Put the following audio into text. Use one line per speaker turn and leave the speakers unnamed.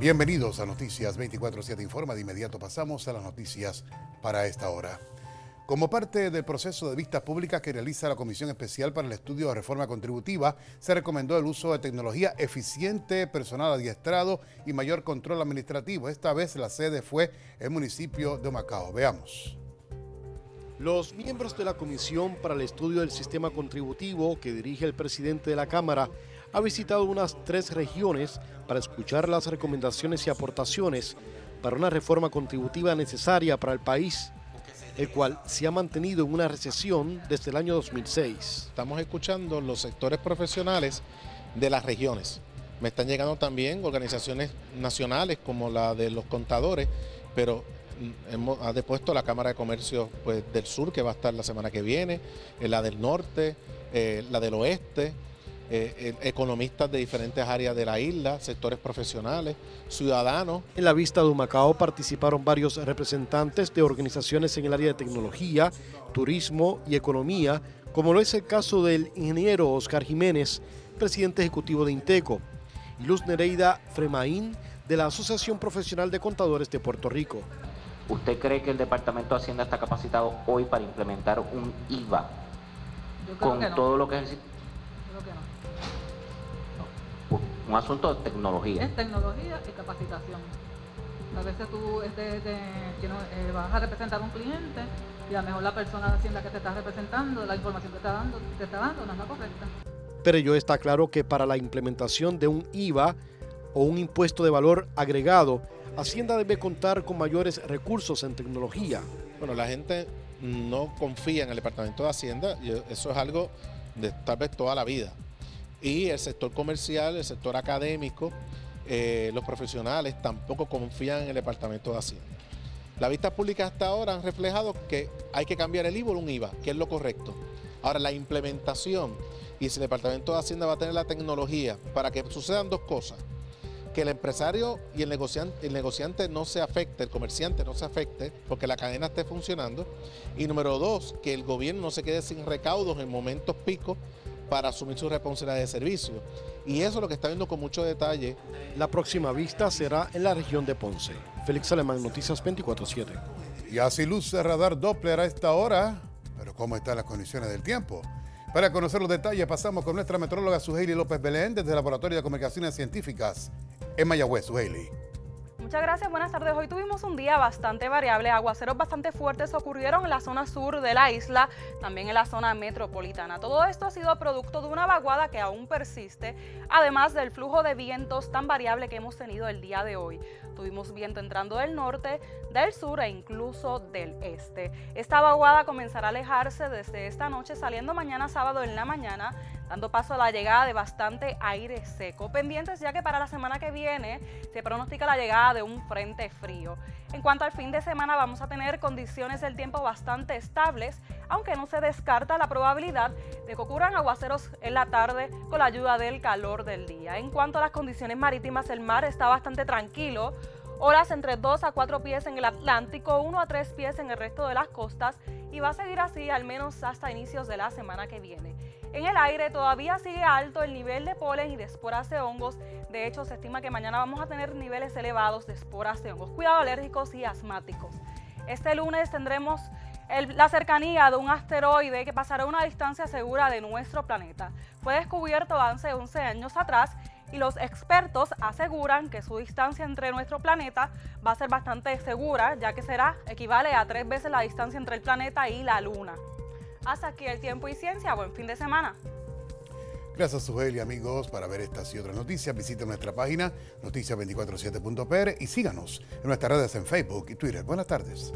Bienvenidos a Noticias 24-7 Informa. De inmediato pasamos a las noticias para esta hora. Como parte del proceso de vistas públicas que realiza la Comisión Especial para el Estudio de Reforma Contributiva, se recomendó el uso de tecnología eficiente, personal adiestrado y mayor control administrativo. Esta vez la sede fue el municipio de Macao. Veamos.
Los miembros de la Comisión para el Estudio del Sistema Contributivo que dirige el presidente de la Cámara ha visitado unas tres regiones para escuchar las recomendaciones y aportaciones para una reforma contributiva necesaria para el país, el cual se ha mantenido en una recesión desde el año 2006.
Estamos escuchando los sectores profesionales de las regiones. Me están llegando también organizaciones nacionales como la de los contadores, pero hemos, ha depuesto la Cámara de Comercio pues, del Sur, que va a estar la semana que viene, eh, la del Norte, eh, la del Oeste, eh, economistas de diferentes áreas de la isla, sectores profesionales, ciudadanos.
En la vista de Humacao participaron varios representantes de organizaciones en el área de tecnología, turismo y economía, como lo es el caso del ingeniero Oscar Jiménez, presidente ejecutivo de Inteco, y Luz Nereida Fremaín, de la Asociación Profesional de Contadores de Puerto Rico.
¿Usted cree que el Departamento de Hacienda está capacitado hoy para implementar un IVA con todo lo que es el un asunto de tecnología.
Es tecnología y capacitación. A veces tú este, eh, vas a representar a un cliente y a lo mejor la persona de Hacienda que te está representando, la información que te está dando, te está dando no es la correcta.
Pero yo está claro que para la implementación de un IVA o un impuesto de valor agregado, Hacienda debe contar con mayores recursos en tecnología.
Bueno, la gente no confía en el Departamento de Hacienda, y eso es algo de tal vez toda la vida y el sector comercial, el sector académico, eh, los profesionales tampoco confían en el Departamento de Hacienda. Las vistas públicas hasta ahora han reflejado que hay que cambiar el IVA por un IVA, que es lo correcto. Ahora, la implementación y si el Departamento de Hacienda va a tener la tecnología para que sucedan dos cosas, que el empresario y el negociante, el negociante no se afecte, el comerciante no se afecte, porque la cadena esté funcionando. Y número dos, que el gobierno no se quede sin recaudos en momentos picos para asumir su responsabilidad de servicio. Y eso es lo que está viendo con mucho detalle.
La próxima vista será en la región de Ponce. Félix Alemán, Noticias 24-7.
Y así luce radar Doppler a esta hora, pero ¿cómo están las condiciones del tiempo? Para conocer los detalles pasamos con nuestra metróloga Suheili López Belén desde el Laboratorio de Comunicaciones Científicas en Mayagüez. Suheili.
Muchas gracias, buenas tardes. Hoy tuvimos un día bastante variable. Aguaceros bastante fuertes ocurrieron en la zona sur de la isla, también en la zona metropolitana. Todo esto ha sido producto de una vaguada que aún persiste, además del flujo de vientos tan variable que hemos tenido el día de hoy. Tuvimos viento entrando del norte, del sur e incluso del este. Esta vaguada comenzará a alejarse desde esta noche, saliendo mañana sábado en la mañana, dando paso a la llegada de bastante aire seco. Pendientes ya que para la semana que viene se pronostica la llegada de un frente frío. En cuanto al fin de semana vamos a tener condiciones del tiempo bastante estables, aunque no se descarta la probabilidad de que ocurran aguaceros en la tarde con la ayuda del calor del día. En cuanto a las condiciones marítimas, el mar está bastante tranquilo, horas entre 2 a 4 pies en el Atlántico, 1 a 3 pies en el resto de las costas y va a seguir así al menos hasta inicios de la semana que viene. En el aire todavía sigue alto el nivel de polen y de esporas de hongos. De hecho, se estima que mañana vamos a tener niveles elevados de esporas de hongos. Cuidado alérgicos y asmáticos. Este lunes tendremos la cercanía de un asteroide que pasará una distancia segura de nuestro planeta. Fue descubierto hace 11 años atrás y los expertos aseguran que su distancia entre nuestro planeta va a ser bastante segura, ya que será equivale a tres veces la distancia entre el planeta y la Luna. Hasta aquí el tiempo y ciencia. Buen fin de semana.
Gracias, Sujel amigos. Para ver estas y otras noticias, visiten nuestra página noticias247.pr y síganos en nuestras redes en Facebook y Twitter. Buenas tardes.